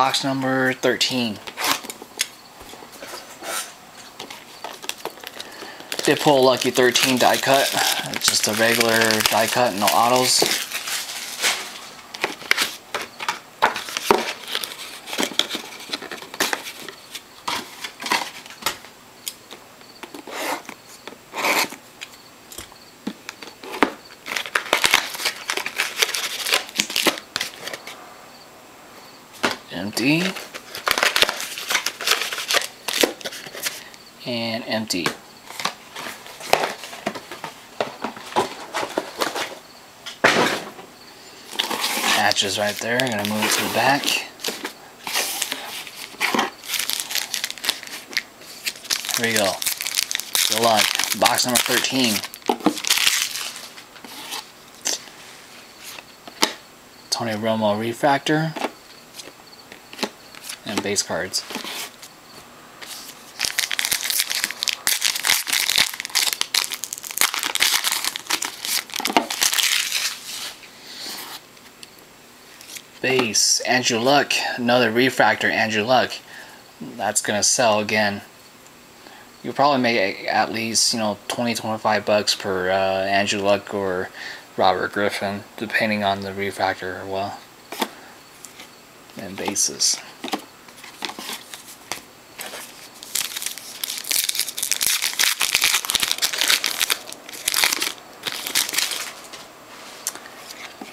box number 13. Did pull a lucky 13 die cut. Just a regular die cut, no autos. Empty and empty hatches right there. I'm gonna move it to the back. Here we go. Good luck. Box number 13 Tony Romo refractor base cards. Base, Andrew Luck, another refractor, Andrew Luck. That's gonna sell again. You'll probably make at least, you know, 20 25 bucks per uh, Andrew Luck or Robert Griffin, depending on the refractor, well, and bases.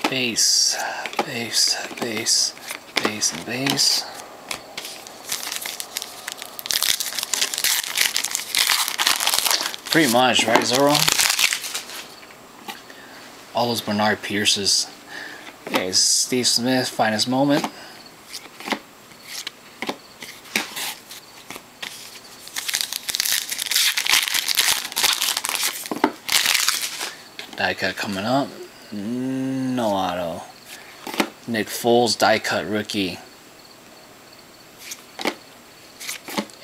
Base, base, base, base, and base. Pretty much, right, Zoro? All those Bernard Pierces. Okay, Steve Smith, finest moment. Die cut coming up. No auto. Nick Foles die cut rookie.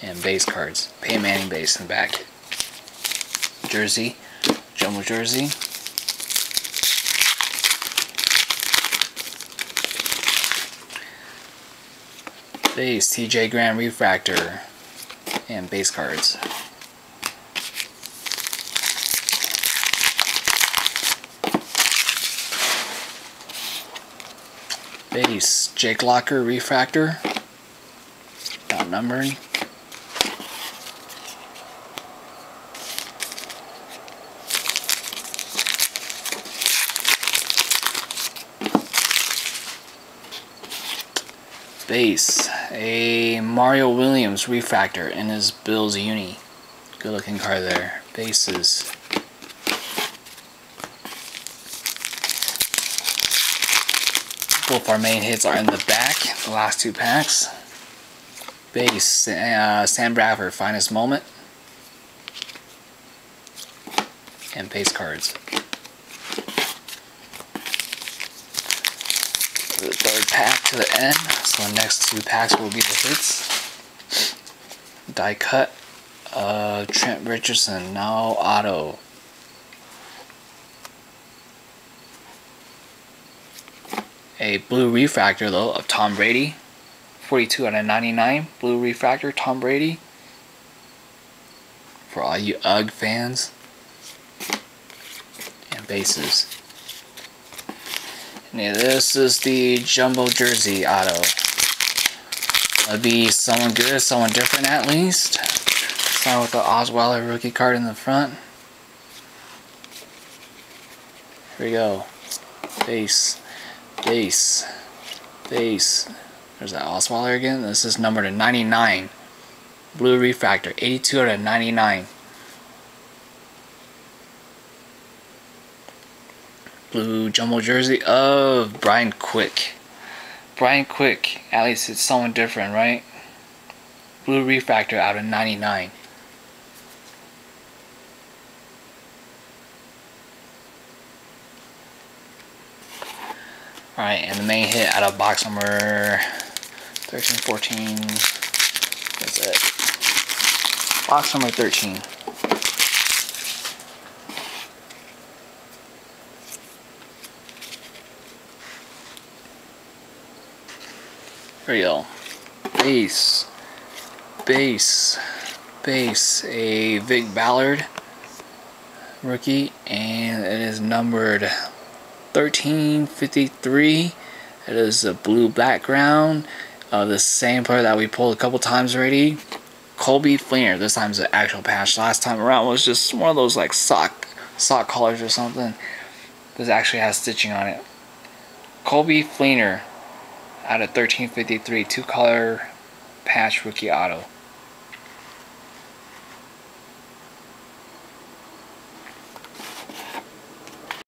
And base cards. Peyton Manning base in the back. Jersey. Jumbo jersey. Base TJ Graham refractor. And base cards. Base Jake Locker refractor? Not numbered base a Mario Williams refractor in his Bills uni. Good looking card there. Bases Both our main hits are in the back, the last two packs. Base, uh, Sam Bradford, Finest Moment. And base cards. The third pack to the end, so the next two packs will be the hits. Die cut, uh, Trent Richardson, now auto. A blue refractor though of Tom Brady. 42 out of 99 blue refractor Tom Brady. For all you UGG fans. And bases. And this is the jumbo jersey auto. It'll be someone good, someone different at least. Start with the Osweiler rookie card in the front. Here we go. Base base, base. There's that Osweiler again. This is numbered to 99. Blue refractor, 82 out of 99. Blue jumbo jersey of Brian Quick. Brian Quick, at least it's someone different, right? Blue refractor out of 99. Alright, and the main hit out of box number 13, 14, that's it. Box number 13. Here we go. base, base, base, a Vick Ballard rookie, and it is numbered 1353. It is a blue background of the same player that we pulled a couple times already. Coby Fleener. This time's an actual patch. Last time around was just one of those like sock sock collars or something. This actually has stitching on it. Coby Fleener out of 1353, two color patch rookie auto.